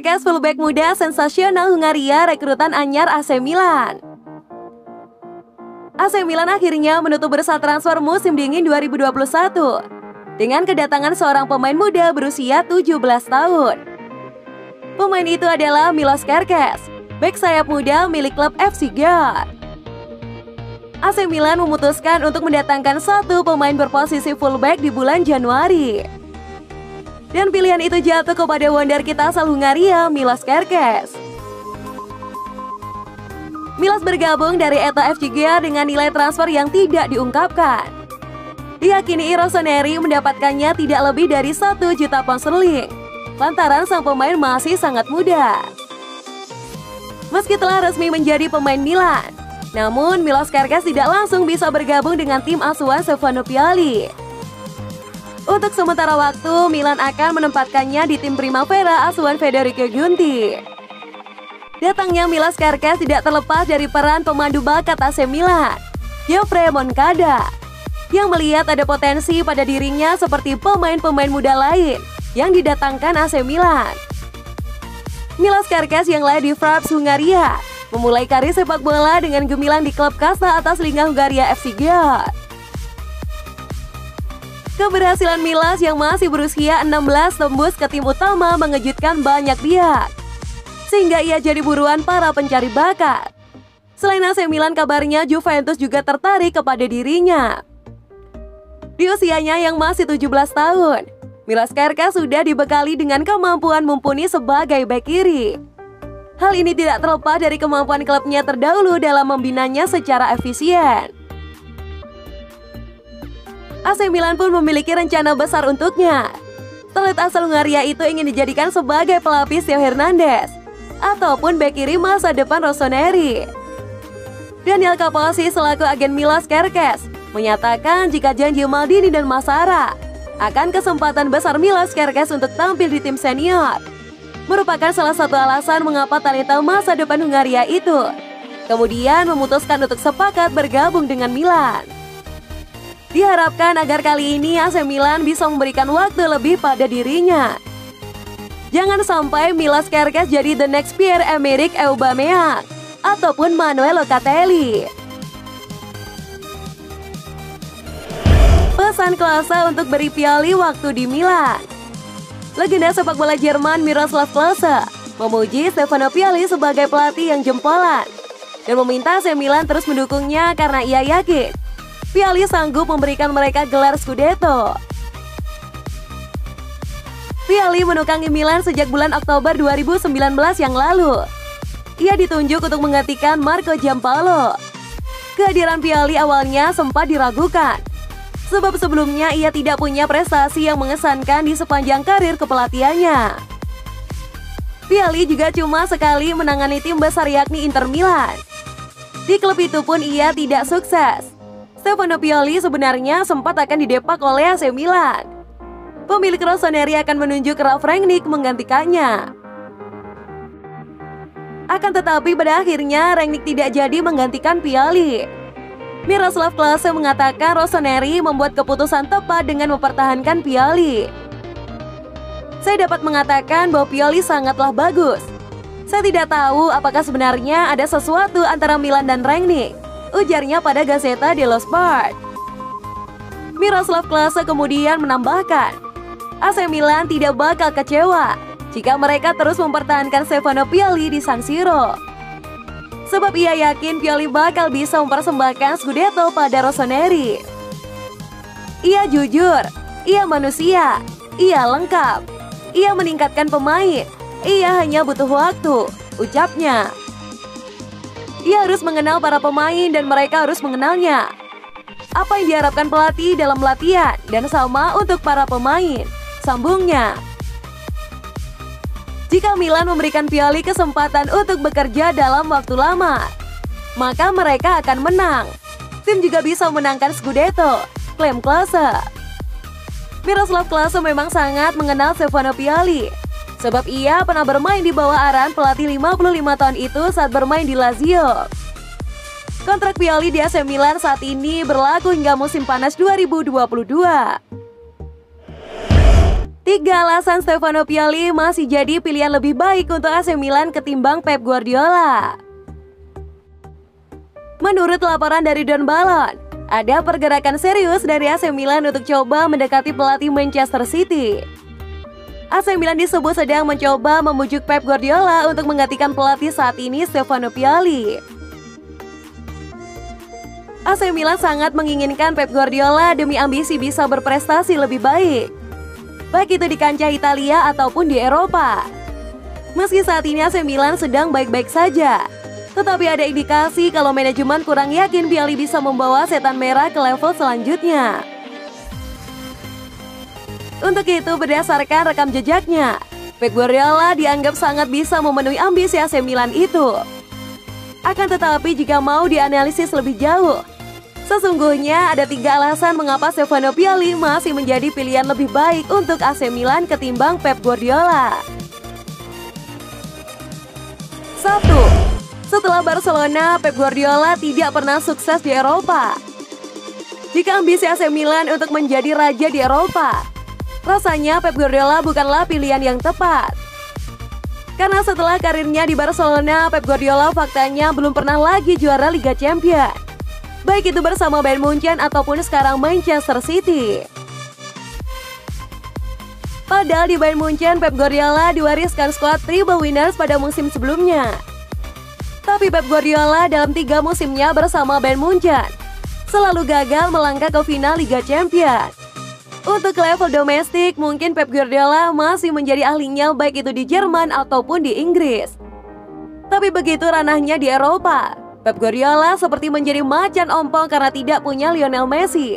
Kerkes fullback muda sensasional Hungaria rekrutan anyar AC Milan. AC Milan akhirnya menutup bursa transfer musim dingin 2021 dengan kedatangan seorang pemain muda berusia 17 tahun. Pemain itu adalah Milos Kerkes, back sayap muda milik klub FC Gard. AC Milan memutuskan untuk mendatangkan satu pemain berposisi fullback di bulan Januari. Dan pilihan itu jatuh kepada wonder kita asal Hungaria, Milos Kerkes. Milos bergabung dari Eta FCG dengan nilai transfer yang tidak diungkapkan. Diyakini Rossoneri mendapatkannya tidak lebih dari 1 juta pound sterling, lantaran sang pemain masih sangat muda. Meski telah resmi menjadi pemain Milan, namun Milos Kerkes tidak langsung bisa bergabung dengan tim asuhan Stefano Pioli. Untuk sementara waktu, Milan akan menempatkannya di tim Primavera asuhan Federico Gunti. Datangnya Milas Kerkes tidak terlepas dari peran pemandu bakat AC Milan, Geoffrey Moncada, yang melihat ada potensi pada dirinya seperti pemain-pemain muda lain yang didatangkan AC Milan. Milas Kerkes yang lahir di Fraps, Hungaria, memulai karir sepak bola dengan gemilang di klub kasta atas Liga Hungaria FC Gard. Keberhasilan Milas yang masih berusia 16 tembus ke tim utama mengejutkan banyak pihak. Sehingga ia jadi buruan para pencari bakat. Selain AC Milan kabarnya Juventus juga tertarik kepada dirinya. Di usianya yang masih 17 tahun, Milas Kerka sudah dibekali dengan kemampuan mumpuni sebagai bek kiri. Hal ini tidak terlepas dari kemampuan klubnya terdahulu dalam membinanya secara efisien. AC Milan pun memiliki rencana besar untuknya. Telit asal Hungaria itu ingin dijadikan sebagai pelapis Theo Hernandez ataupun bek kiri masa depan Rossoneri. Daniel Capozzi selaku agen Milas Kerkes menyatakan jika janji Maldini dan Masara akan kesempatan besar Milas Kerkes untuk tampil di tim senior merupakan salah satu alasan mengapa talenta masa depan Hungaria itu kemudian memutuskan untuk sepakat bergabung dengan Milan. Diharapkan agar kali ini AC Milan bisa memberikan waktu lebih pada dirinya. Jangan sampai Milas Kerkes jadi the next Pierre-Emerick Aubameyang ataupun Manuel Locatelli. Pesan Klose untuk beri Pioli waktu di Milan. Legenda sepak bola Jerman Miroslav Klose memuji Stefano Pioli sebagai pelatih yang jempolan dan meminta AC Milan terus mendukungnya karena ia yakin Piali sanggup memberikan mereka gelar Scudetto. Piali menukangi Milan sejak bulan Oktober 2019 yang lalu. Ia ditunjuk untuk menggantikan Marco Giampaolo. Kehadiran Piali awalnya sempat diragukan. Sebab sebelumnya ia tidak punya prestasi yang mengesankan di sepanjang karir kepelatihannya. Piali juga cuma sekali menangani tim besar yakni Inter Milan. Di klub itu pun ia tidak sukses. Stefano Pioli sebenarnya sempat akan didepak oleh AC Milan. Pemilik Rossoneri akan menunjuk Ralf Rangnick menggantikannya. Akan tetapi pada akhirnya Rangnick tidak jadi menggantikan Pioli. Miroslav Klose mengatakan Rossoneri membuat keputusan tepat dengan mempertahankan Pioli. Saya dapat mengatakan bahwa Pioli sangatlah bagus. Saya tidak tahu apakah sebenarnya ada sesuatu antara Milan dan Rangnick ujarnya pada Gazeta dello Sport. Miroslav Klase kemudian menambahkan, AC Milan tidak bakal kecewa jika mereka terus mempertahankan Stefano Pioli di San Siro. Sebab ia yakin Pioli bakal bisa mempersembahkan Scudetto pada Rossoneri. Ia jujur, ia manusia, ia lengkap, ia meningkatkan pemain, ia hanya butuh waktu, ucapnya. Ia harus mengenal para pemain dan mereka harus mengenalnya. Apa yang diharapkan pelatih dalam latihan dan sama untuk para pemain, sambungnya. Jika Milan memberikan Pioli kesempatan untuk bekerja dalam waktu lama, maka mereka akan menang. Tim juga bisa menangkan Scudetto, klaim Klose. Miroslav Klose memang sangat mengenal Stefano Pioli Sebab ia pernah bermain di bawah arahan pelatih 55 tahun itu saat bermain di Lazio. Kontrak Pioli di AC Milan saat ini berlaku hingga musim panas 2022. Tiga alasan Stefano Pioli masih jadi pilihan lebih baik untuk AC Milan ketimbang Pep Guardiola. Menurut laporan dari Don Balon, ada pergerakan serius dari AC Milan untuk coba mendekati pelatih Manchester City. AC Milan disebut sedang mencoba membujuk Pep Guardiola untuk menggantikan pelatih saat ini Stefano Pioli. AC Milan sangat menginginkan Pep Guardiola demi ambisi bisa berprestasi lebih baik baik itu di kancah Italia ataupun di Eropa. Meski saat ini AC Milan sedang baik-baik saja, tetapi ada indikasi kalau manajemen kurang yakin Pioli bisa membawa setan merah ke level selanjutnya. Untuk itu, berdasarkan rekam jejaknya, Pep Guardiola dianggap sangat bisa memenuhi ambisi AC Milan itu. Akan tetapi jika mau dianalisis lebih jauh, Sesungguhnya ada tiga alasan mengapa Stefano Pioli masih menjadi pilihan lebih baik untuk AC Milan ketimbang Pep Guardiola. 1. Setelah Barcelona, Pep Guardiola tidak pernah sukses di Eropa. Jika ambisi AC Milan untuk menjadi raja di Eropa, rasanya Pep Guardiola bukanlah pilihan yang tepat. Karena setelah karirnya di Barcelona, Pep Guardiola faktanya belum pernah lagi juara Liga Champions baik itu bersama Bayern Munchen ataupun sekarang Manchester City. Padahal di Bayern Munchen, Pep Guardiola diwariskan skuad triple winners pada musim sebelumnya. Tapi Pep Guardiola dalam tiga musimnya bersama Bayern Munchen selalu gagal melangkah ke final Liga Champions. Untuk level domestik, mungkin Pep Guardiola masih menjadi ahlinya baik itu di Jerman ataupun di Inggris. Tapi begitu ranahnya di Eropa, Pep Guardiola seperti menjadi macan ompong karena tidak punya Lionel Messi.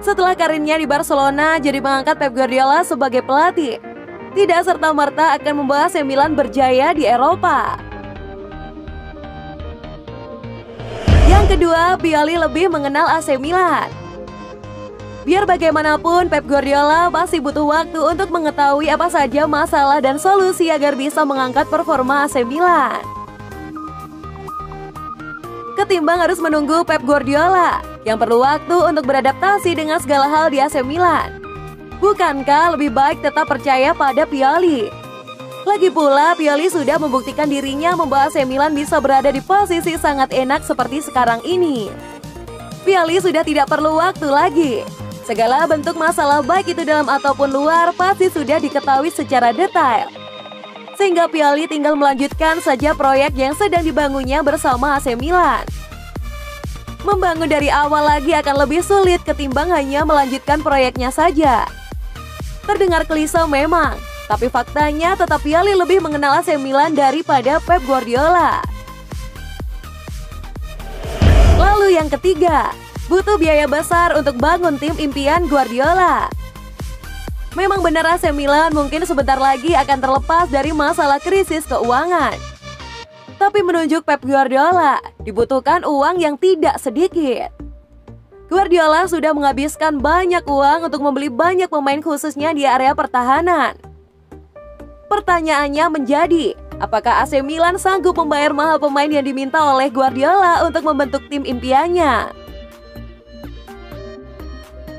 Setelah karirnya di Barcelona jadi mengangkat Pep Guardiola sebagai pelatih, tidak serta-merta akan membawa AC Milan berjaya di Eropa. Yang kedua, Pioli lebih mengenal AC Milan. Biar bagaimanapun, Pep Guardiola masih butuh waktu untuk mengetahui apa saja masalah dan solusi agar bisa mengangkat performa AC Milan ketimbang harus menunggu Pep Guardiola yang perlu waktu untuk beradaptasi dengan segala hal di AC Milan. Bukankah lebih baik tetap percaya pada Pioli? Lagi pula, Pioli sudah membuktikan dirinya membawa AC Milan bisa berada di posisi sangat enak seperti sekarang ini. Pioli sudah tidak perlu waktu lagi. Segala bentuk masalah baik itu dalam ataupun luar pasti sudah diketahui secara detail sehingga Pioli tinggal melanjutkan saja proyek yang sedang dibangunnya bersama AC Milan. Membangun dari awal lagi akan lebih sulit ketimbang hanya melanjutkan proyeknya saja. Terdengar klise memang, tapi faktanya tetap Pioli lebih mengenal AC Milan daripada Pep Guardiola. Lalu yang ketiga, butuh biaya besar untuk bangun tim impian Guardiola. Memang benar AC Milan mungkin sebentar lagi akan terlepas dari masalah krisis keuangan. Tapi menunjuk Pep Guardiola, dibutuhkan uang yang tidak sedikit. Guardiola sudah menghabiskan banyak uang untuk membeli banyak pemain khususnya di area pertahanan. Pertanyaannya menjadi, apakah AC Milan sanggup membayar mahal pemain yang diminta oleh Guardiola untuk membentuk tim impiannya?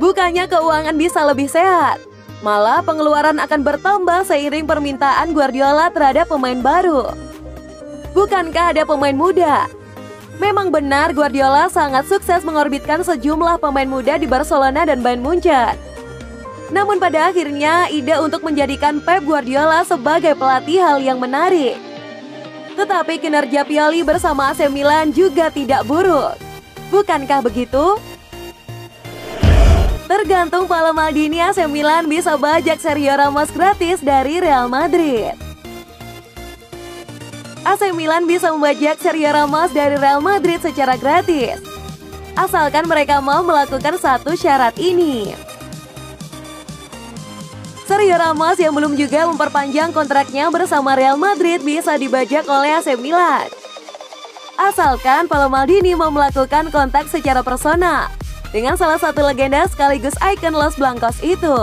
Bukannya keuangan bisa lebih sehat, Malah pengeluaran akan bertambah seiring permintaan Guardiola terhadap pemain baru. Bukankah ada pemain muda? Memang benar Guardiola sangat sukses mengorbitkan sejumlah pemain muda di Barcelona dan Bayern Munchen. Namun pada akhirnya ide untuk menjadikan Pep Guardiola sebagai pelatih hal yang menarik. Tetapi kinerja Pioli bersama AC Milan juga tidak buruk. Bukankah begitu? Tergantung Paolo Maldini AC Milan bisa bajak Sergio Ramos gratis dari Real Madrid. AC Milan bisa membajak Sergio Ramos dari Real Madrid secara gratis. Asalkan mereka mau melakukan satu syarat ini. Sergio Ramos yang belum juga memperpanjang kontraknya bersama Real Madrid bisa dibajak oleh AC Milan. Asalkan Paolo Maldini mau melakukan kontak secara personal dengan salah satu legenda sekaligus ikon Los Blancos itu.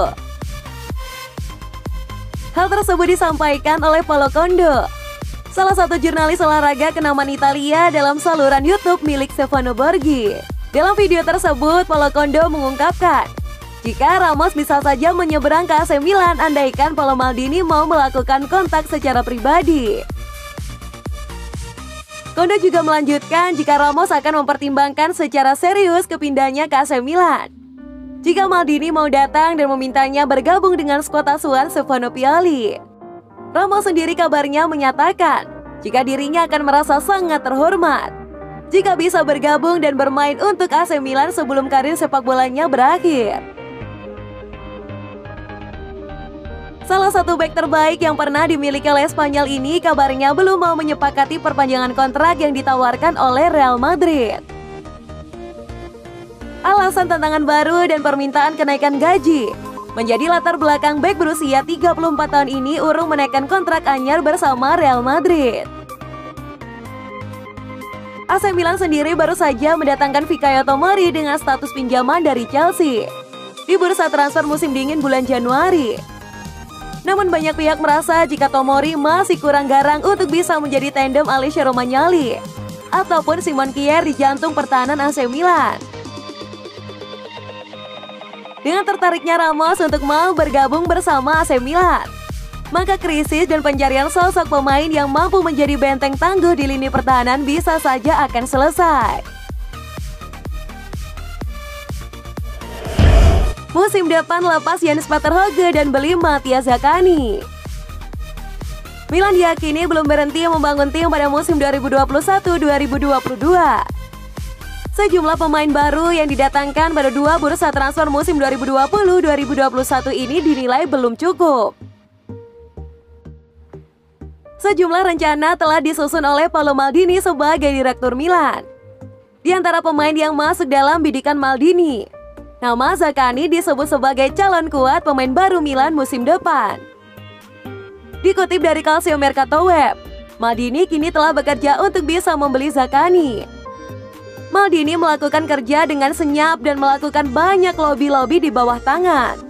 Hal tersebut disampaikan oleh Paolo Kondo, salah satu jurnalis olahraga kenamaan Italia dalam saluran YouTube milik Stefano Borghi. Dalam video tersebut, Paolo Kondo mengungkapkan Jika Ramos bisa saja menyeberang ke AC Milan andaikan Paolo Maldini mau melakukan kontak secara pribadi. Kondo juga melanjutkan jika Ramos akan mempertimbangkan secara serius kepindahannya ke AC Milan. Jika Maldini mau datang dan memintanya bergabung dengan skuad asuhan Stefano Pioli. Ramos sendiri kabarnya menyatakan jika dirinya akan merasa sangat terhormat jika bisa bergabung dan bermain untuk AC Milan sebelum karir sepak bolanya berakhir. Salah satu back terbaik yang pernah dimiliki oleh Spanyol ini kabarnya belum mau menyepakati perpanjangan kontrak yang ditawarkan oleh Real Madrid. Alasan tantangan baru dan permintaan kenaikan gaji menjadi latar belakang back berusia 34 tahun ini urung menaikkan kontrak anyar bersama Real Madrid. AC Milan sendiri baru saja mendatangkan Fikayo Tomori dengan status pinjaman dari Chelsea di bursa transfer musim dingin bulan Januari. Namun banyak pihak merasa jika Tomori masih kurang garang untuk bisa menjadi tandem Alicia Romagnoli ataupun Simon Kier di jantung pertahanan AC Milan. Dengan tertariknya Ramos untuk mau bergabung bersama AC Milan, maka krisis dan pencarian sosok pemain yang mampu menjadi benteng tangguh di lini pertahanan bisa saja akan selesai. Musim depan lepas Jens Peter Hoge dan beli Matias Zakani. Milan diyakini belum berhenti membangun tim pada musim 2021-2022. Sejumlah pemain baru yang didatangkan pada dua bursa transfer musim 2020-2021 ini dinilai belum cukup. Sejumlah rencana telah disusun oleh Paolo Maldini sebagai direktur Milan. Di antara pemain yang masuk dalam bidikan Maldini, Nama Zakani disebut sebagai calon kuat pemain baru Milan musim depan. Dikutip dari Calcio Mercato Web, Maldini kini telah bekerja untuk bisa membeli Zakani. Maldini melakukan kerja dengan senyap dan melakukan banyak lobby-lobby di bawah tangan.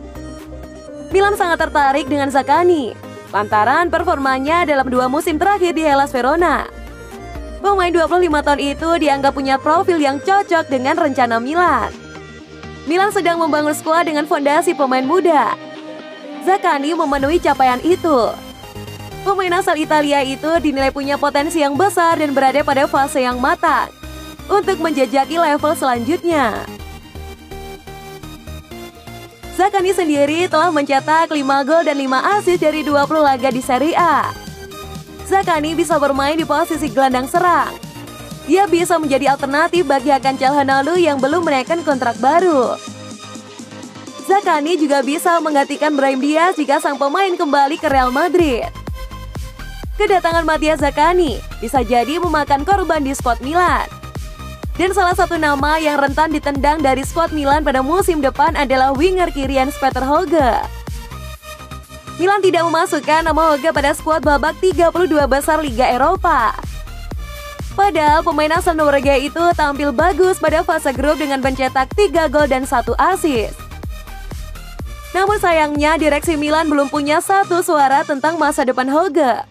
Milan sangat tertarik dengan Zakani, lantaran performanya dalam dua musim terakhir di Hellas Verona. Pemain 25 tahun itu dianggap punya profil yang cocok dengan rencana Milan. Milan sedang membangun skuad dengan fondasi pemain muda. Zakani memenuhi capaian itu. Pemain asal Italia itu dinilai punya potensi yang besar dan berada pada fase yang matang untuk menjajaki level selanjutnya. Zakani sendiri telah mencetak 5 gol dan 5 assist dari 20 laga di Serie A. Zakani bisa bermain di posisi gelandang serang dia bisa menjadi alternatif bagi Hakan Calhanoglu yang belum menaikkan kontrak baru. Zakani juga bisa menggantikan Brahim Diaz jika sang pemain kembali ke Real Madrid. Kedatangan Matias Zakani bisa jadi memakan korban di squad Milan. Dan salah satu nama yang rentan ditendang dari squad Milan pada musim depan adalah winger kiri Jens Peter Hoge. Milan tidak memasukkan nama Hoge pada skuad babak 32 besar Liga Eropa. Padahal pemain asal Norwegia itu tampil bagus pada fase grup dengan mencetak 3 gol dan 1 assist. Namun sayangnya direksi Milan belum punya satu suara tentang masa depan Hoge.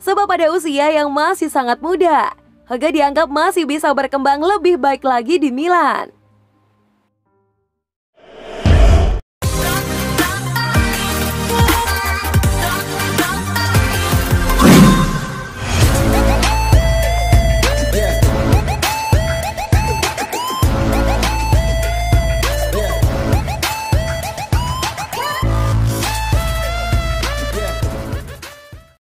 Sebab pada usia yang masih sangat muda, Hoge dianggap masih bisa berkembang lebih baik lagi di Milan.